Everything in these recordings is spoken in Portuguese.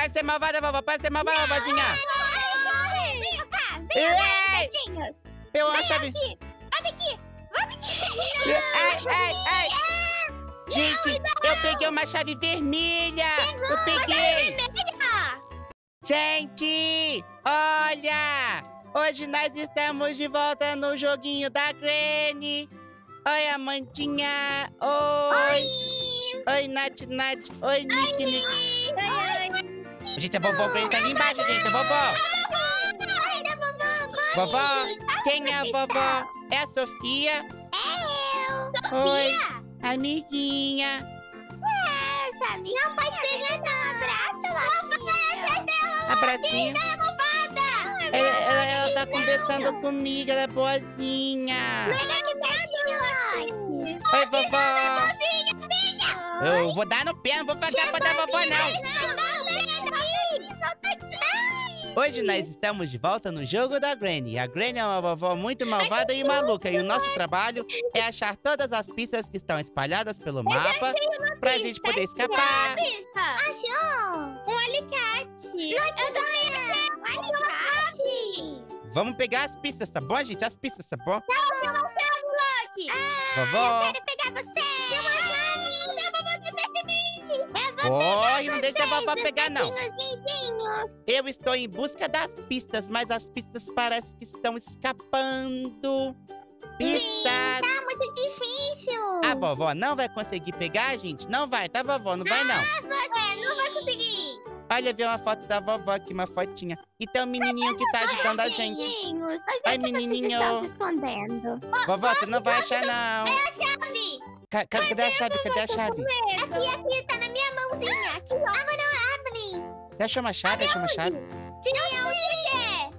Para de ser malvada, vovó. Para de ser malvada, vovozinha. Vem cá, vem cá, tadinho. Pegou uma Vem aqui. Volta aqui. Volta aqui. Ai, ai, ai. Gente, eu peguei uma chave vermelha. Eu peguei. Gente, olha! Hoje nós estamos de volta no joguinho da Granny. Oi, Amandinha. Oi. Oi, Nath, Nath. Oi, Nick, Nick. Gente, a vovó Granny tá ali embaixo, gente. A vovó. Vovó, quem é a vovó? É a Sofia? Oi, amiguinha. Essa amiga não pode pegar não. Abraça, Abracinho. Ela, ela, ela tá conversando comigo, ela é boazinha. Oi, vovó. Eu vou dar no pé, não vou pagar pra dar vovó, não. Hoje nós estamos de volta no jogo da Granny. A Granny é uma vovó muito malvada e maluca. E o nosso trabalho é achar todas as pistas que estão espalhadas pelo mapa pra gente poder escapar. Achou? Um alicate. Eu também achei um alicate. Vamos pegar as pistas, tá bom, gente? As pistas, tá bom? Eu vou pegar o Loki. Vovó, Quero pegar você. Eu vou corre, não deixa a vovó pegar, não. Lindinhos. Eu estou em busca das pistas, mas as pistas parecem que estão escapando. Pistas! Tá muito difícil. A vovó não vai conseguir pegar, gente? Não vai, tá, vovó? Não vai, não. Você não vai conseguir. Olha, vi uma foto da vovó aqui, uma fotinha. E tem um menininho que tá ajudando a gente. Menininhos, onde Ai, é que menininho. vocês estão se escondendo? Vovó, você não vai achar, não. A chave. Ca- ca- Cadê a chave? Cadê a chave? Aqui, aqui, tá na minha mãozinha. Aqui, ó. Agora não. Você achou uma chave? Achou uma chave? Tinha onde é?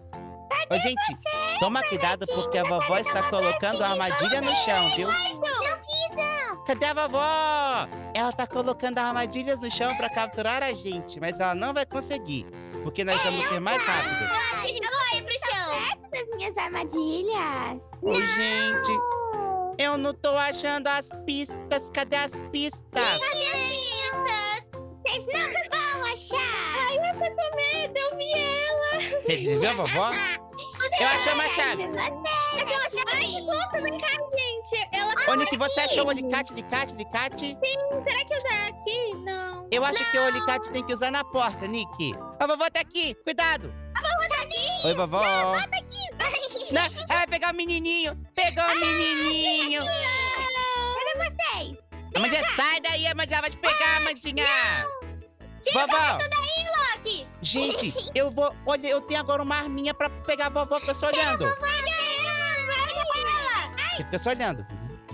Ô, gente, toma cuidado porque a vovó está colocando a armadilha no chão, viu? Não. Cadê a vovó? Ela tá colocando armadilhas no chão pra capturar a gente, mas ela não vai conseguir. Porque nós vamos ser mais rápidos. Eu acho que eu vou ir pro chão. Perto das minhas armadilhas. Ô, gente, eu não tô achando as pistas. Cadê as pistas? Cadê as pistas? Vocês não achar. Ai, eu. Eu vi ela. Você viu a vovó? Eu achei uma chave. Você achou uma chave? Ai, que gosto. Vem cá, gente. Ela... Ô, Nick, você achou o alicate, alicate, alicate? Será que usar aqui? Não. Eu acho que o alicate tem que usar na porta, Nick. A vovó tá aqui, cuidado. Vou tá aqui. Oi, vovó. Bota aqui. Não, ela vai pegar o menininho. Pegou o menininho. Cadê vocês? Amandinha, sai daí, Amandinha, vai te pegar, Amandinha. Tira Vovó. Gente, eu vou... Olha, eu tenho agora uma arminha pra pegar a vovó, fica só olhando. Você fica só olhando.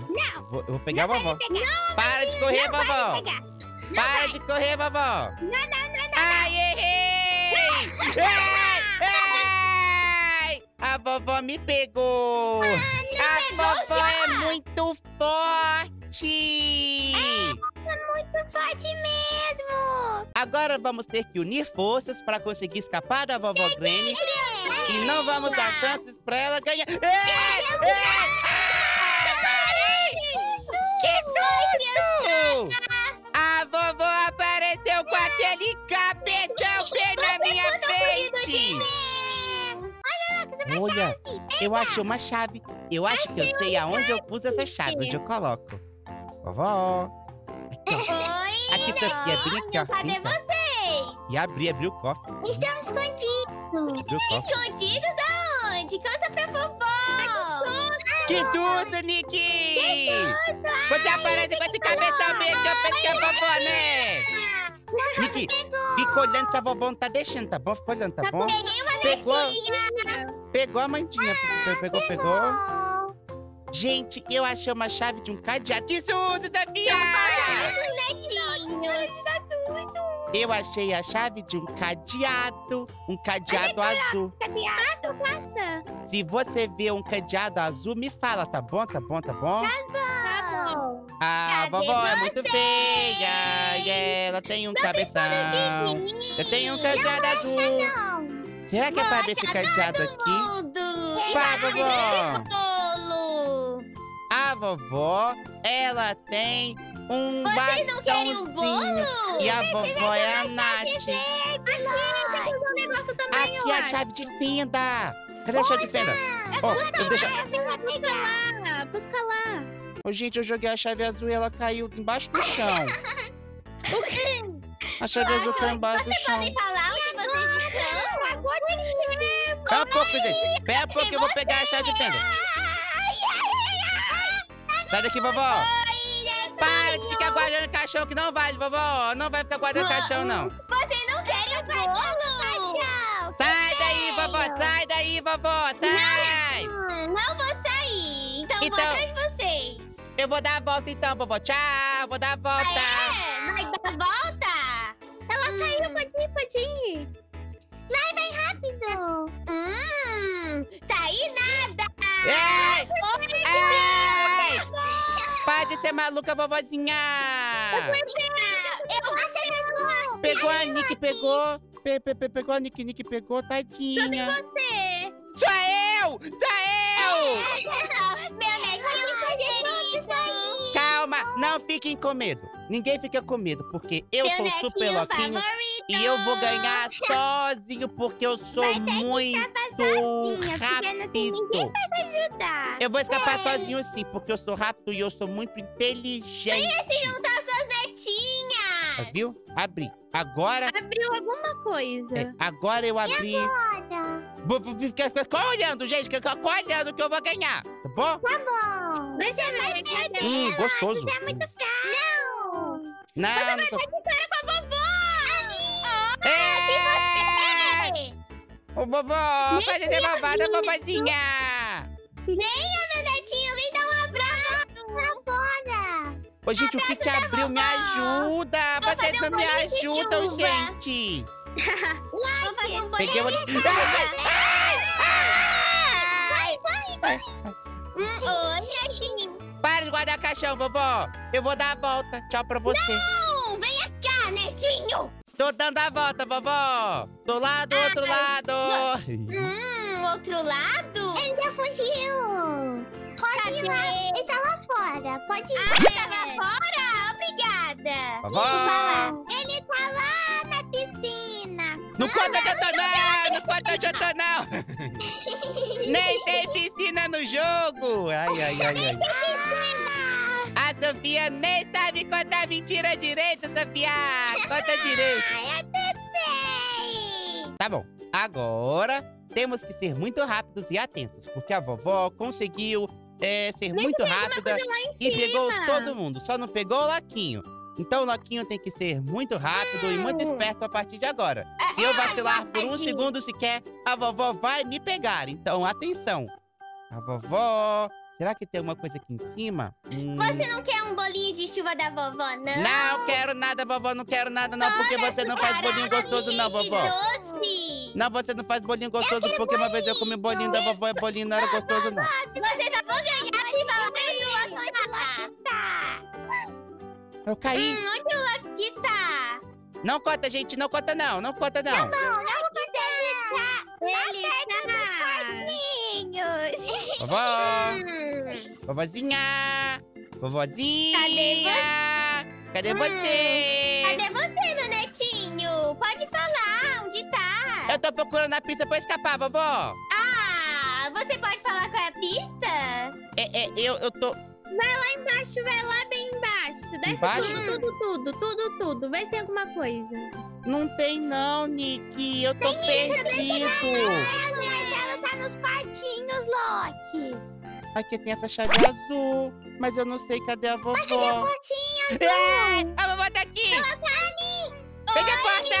Não. Vou- eu vou pegar a vovó. Não, Para de correr, não vai vovó. Para de correr, vovó. Não, não, não, não. Ai, errei! Ai, ai! A vovó me pegou! a vovó é muito forte! Muito forte mesmo. Agora vamos ter que unir forças para conseguir escapar da vovó Granny e não vamos dar chances para ela ganhar. Que susto! A vovó apareceu com aquele cabeção bem na minha frente! Olha, eu achei uma chave. Eu acho que eu sei aonde eu pus essa chave, onde eu coloco. Vovó. Ó. Oi. Aqui, bem aqui, ó. Cadê vocês? E abri, abri o cofre. Estão escondidos. Abri o cofre. Escondidos aonde? Conta pra vovó. Que susto, Nick! Você aparece com esse cabeção mesmo, eu penso que é vovó, né? Nick, fica olhando se a vovó não tá deixando, tá bom? Fica olhando, tá bom? Peguei uma Pegou. netinha. Pegou a mandinha. Pegou, pegou. Gente, eu achei uma chave de um cadeado. Sofia! Isso tudo. Eu achei a chave de um cadeado. Um cadeado azul. Cadeado. Passa. Se você vê um cadeado azul, me fala, tá bom? Tá bom, tá bom? Tá bom. Ah, a Cadê vovó é muito vocês? feia. E ela tem um cabeção. Eu tenho um cadeado azul. Não. Será que é pra ver esse cadeado aqui? Pá, vovó. Vovó, ela tem um Vocês não querem um bolo? E a vovó é a Nath. um negócio também, Aqui é a chave de fenda. Cadê a chave de fenda? Ó, eu deixo... lá, busca lá. Ô, gente, eu joguei a chave azul e ela caiu embaixo do chão. O quê? A chave azul caiu embaixo do chão. Podem falar onde vocês estão? Agora Pera um pouco, gente. Pera um pouco que eu vou pegar a chave de fenda. Sai daqui, vovó. Para de ficar guardando caixão que não vale, vovó. Não vai ficar guardando caixão, não. Vocês não querem o bolo? Sai daí, vovó. Sai daí, vovó. Sai. Hum, Não vou sair. Então, Então- vou atrás de vocês. Eu vou dar a volta então, vovó. Tchau. Vou dar a volta. É, vai dar volta. Ela saiu, pode ir, pode ir. Vai, vai rápido. Hum, sair nada. Ei! De ser maluca, vovozinha. Eu Pegou a Nick, pegou. Pe- pe- pe- pegou a Nick, Nick pegou, tadinha. você. Sou eu! Sou eu! Meu netinho favorito. Calma, não fiquem com medo. Ninguém fica com medo, porque eu Meu sou super loquinho favorito. e eu vou ganhar sozinho, porque eu sou muito rápido. ajudar. Eu vou escapar É. sozinho sim, porque eu sou rápido e eu sou muito inteligente. Se juntar suas netinhas. Tá, Viu? Abri. Agora, Abriu alguma coisa. é, agora eu abri. Vou ficar ficar olhando, gente, que ficar olhando que eu vou ganhar, tá bom? Bom, deixa eu ver. Hum, gostoso. Você é muito fraco. Não. Não, não tô... Para com Ô, vovó, pode ser malvada, vovozinha. Venha, meu netinho, vem dar um abraço. Pra fora. Ô, gente, o que que abriu? Me ajuda! Vou Vocês não um me de ajudam, gente! Vou fazer um Peguei bolinho uma... de chuva. Ai! Hum, Oi, netinho. Para de guardar caixão, vovó! Eu vou dar a volta. Tchau pra você. Não, venha cá, netinho. Estou dando a volta, vovó! Do lado, do outro lado! Hum, outro lado? Ele já fugiu. Pode ir lá. Ele tá lá fora. Pode ir. Ah, tá lá fora? Obrigada. Vovó! Ele tá lá na piscina. Não conta que eu tô não! Não conta que eu tô não! Nem tem piscina no jogo! Ai, ai, ai, ai. A Sofia nem sabe contar mentira direito, Sofia! Conta direito! Ai, sei. Tá bom. Agora temos que ser muito rápidos e atentos, porque a vovó conseguiu é, ser muito rápida e pegou todo mundo, só não pegou o Loquinho. Então o Loquinho tem que ser muito rápido e muito esperto a partir de agora. Se eu vacilar por um segundo sequer, a vovó vai me pegar. Então atenção. A vovó. Será que tem alguma coisa aqui em cima? Hum, Você não quer um bolinho de chuva da vovó, não? Não quero nada, vovó. Não quero nada, não, porque você não faz bolinho gostoso, não, vovó. doce. Não, você não faz bolinho gostoso, porque uma vez eu comi bolinho da vovó e bolinho não era gostoso, não. Você só vão ganhar se onde está. Eu caí. Hum, onde o Lucky está? Não conta, gente, não conta, não. Não conta, não. Não, não vou contar. Ele está. Quartinhos. Vovó. Hum, Vovozinha! Vovozinha! Cadê Cadê você? Cadê você, meu netinho? Pode falar, onde tá? Eu tô procurando a pista pra escapar, vovó! Ah, você pode falar qual é a pista? É, é, eu, eu tô... Embaixo, vai lá bem embaixo. Desce Embaixo? tudo, tudo, tudo, tudo, tudo. Vê se tem alguma coisa. Não tem não, Nick. Eu tô perdido. Ela tá nos quartinhos, Loki. Aqui tem essa chave azul, mas eu não sei cadê a vovó. Quartinhos. Ei, a vovó tá aqui! Pegue a porta!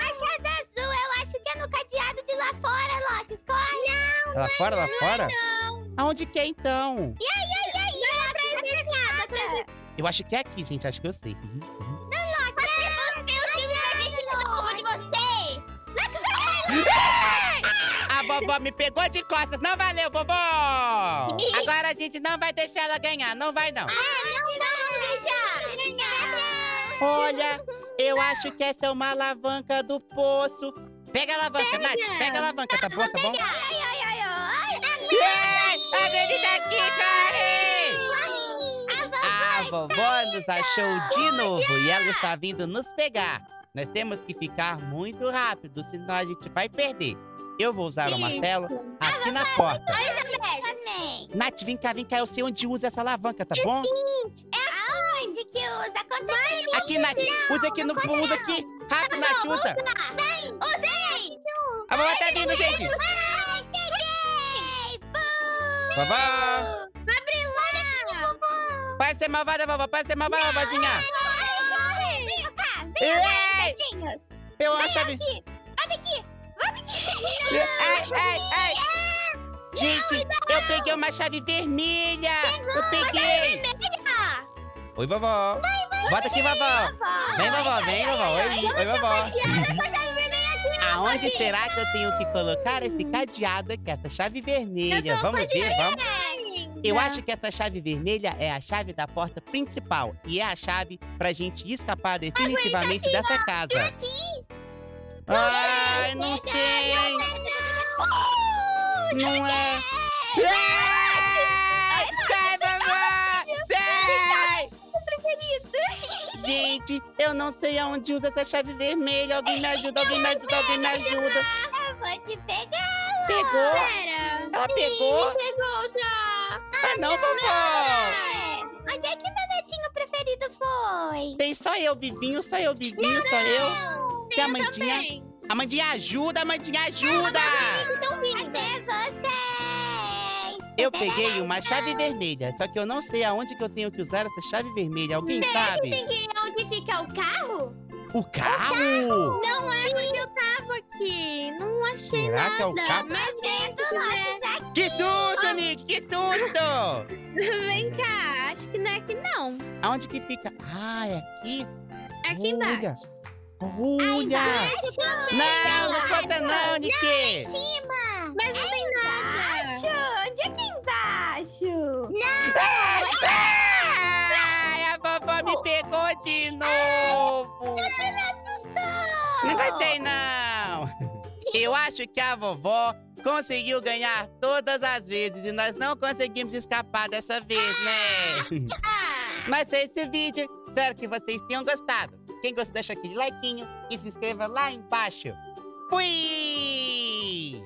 A chave azul, eu acho que é no cadeado de lá fora, Loki. Escolhe. Lá fora, lá fora? Aonde que é, então? E aí, e aí, e aí? Atrás desse lado. Eu acho que é aqui, gente. Acho que eu sei. Loki, eu tive presente de novo de você. A vovó me pegou de costas. Não valeu, vovó! Agora a gente não vai deixar ela ganhar. Não vai, não. Ah, não, vamos deixar. Olha, eu acho que essa é uma alavanca do poço. Pega a alavanca, Nath. Pega a alavanca, tá bom, tá bom? Ai, ai, ai, ai. Ei, a Grande tá aqui, corre! A A vovó nos achou de novo e ela está vindo nos pegar. Nós temos que ficar muito rápido, senão a gente vai perder. Eu vou usar o martelo aqui na porta. Também. Nath, vem cá, vem cá. Eu sei onde usa essa alavanca, tá bom? Aonde que usa? Conta pra mim. Aqui, Nath. Usa aqui, no, usa aqui. Rápido, Nath, usa. Usei. A vovó tá vindo, gente. Ah, cheguei. Bum. Vovó. Abre lá! Para de ser malvada, vovó. Para de ser malvada, vovozinha. Vem cá. Vem cá, tadinho. Pegou uma Vem chave. aqui. Olha aqui. Aqui. Ai, ai, ai. Gente, eu peguei uma chave vermelha. Eu peguei. Oi, vovó. Bota aqui, vovó. Vem, vovó, vem, vovó. Oi, oi, vovó. Aonde será que eu tenho que colocar esse cadeado aqui, essa chave vermelha? Vamos ver, vamos. Eu acho que essa chave vermelha é a chave da porta principal e é a chave pra gente escapar definitivamente dessa casa. Ai, não tem. Não é. Ai, sai, vovó! Sai! Gente, eu não sei aonde usa essa chave vermelha. Alguém me ajuda, alguém me ajuda, alguém me ajuda. Eu vou te pegar. Pegou? Pera! Ela pegou? Pegou já! Ah, não, vovó! Onde é que meu netinho preferido foi? Tem só eu, Vivinho, só eu, Vivinho, só eu. Não. Tem a Mandinha. Também! A Mandinha ajuda, a Mandinha ajuda! Cadê vocês? Eu peguei uma chave vermelha, só que eu não sei aonde que eu tenho que usar essa chave vermelha. Alguém sabe? Tem que ir onde fica o carro? O carro? Não é porque eu tava aqui! Não achei Será nada! que é o carro? Mas vem, se Do quiser! lado aqui. Que susto, Nick! Que susto! Vem cá! Acho que não é aqui não! Aonde que fica? Ah, é aqui? É aqui Olha. embaixo! Olha! Não, não conta não, Nick! Em cima. Mas não tem nada! Embaixo. Onde é que é embaixo? Ai, a vovó me pegou de novo! Me assustou. Não gostei, não! Eu acho que a vovó conseguiu ganhar todas as vezes e nós não conseguimos escapar dessa vez, né? Ah, Mas é esse vídeo. Espero que vocês tenham gostado. Quem gostou, deixa aquele like e se inscreva lá embaixo. Fui!